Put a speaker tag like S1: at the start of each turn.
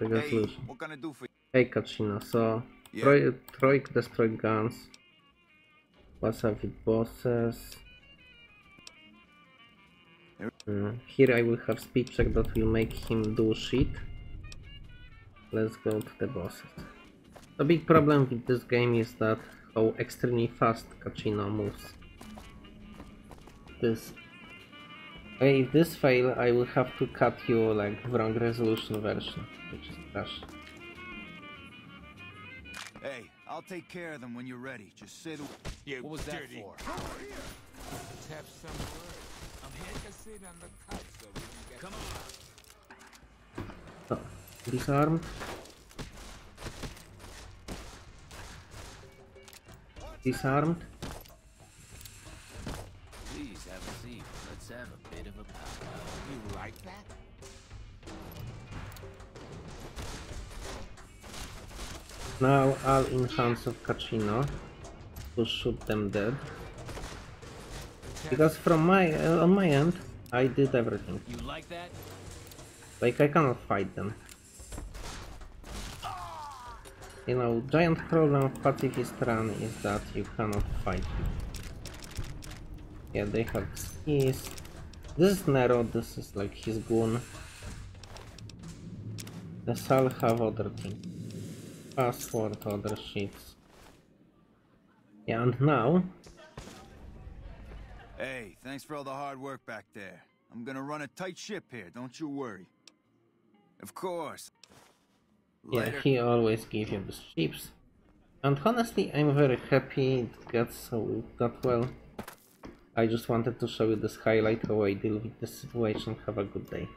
S1: Hey, what can I do for you?
S2: Hey Kachina, so
S1: Yeah.
S2: Troy, Troik destroyed guns. What's up with bosses? Mm, here I will have speed check that will make him do shit. Let's go to the bosses. The big problem with this game is that how extremely fast Cachino moves. This Okay, if this fail, I will have to cut you like wrong resolution version, which is trash.
S1: Hey, I'll take care of them when you're ready. Just say the.
S3: You
S4: What was that
S3: dirty.
S4: for? Let's some word. I'm here to sit on the couch so we can get... Come on.
S2: Oh, so, disarmed. Disarmed.
S4: Please have a seat. Let's have a bit of a powwow. You like that?
S2: Now all in hands of Cachino to shoot them dead. Because from my uh, on my end, I did everything.
S4: You like that?
S2: Like I cannot fight them. You know, giant problem of pacifist run is that you cannot fight them. Yeah, they have skis. This is Nero, this is like his goon. The Sal have other things. Password, other sheets. Yeah, and now
S1: Hey, thanks for all the hard work back there. I'm gonna run a tight ship here. Don't you worry. Of course.
S2: Yeah, he always gives you the ships. And honestly, I'm very happy it got so got well. I just wanted to show you this highlight how I deal with this situation. Have a good day.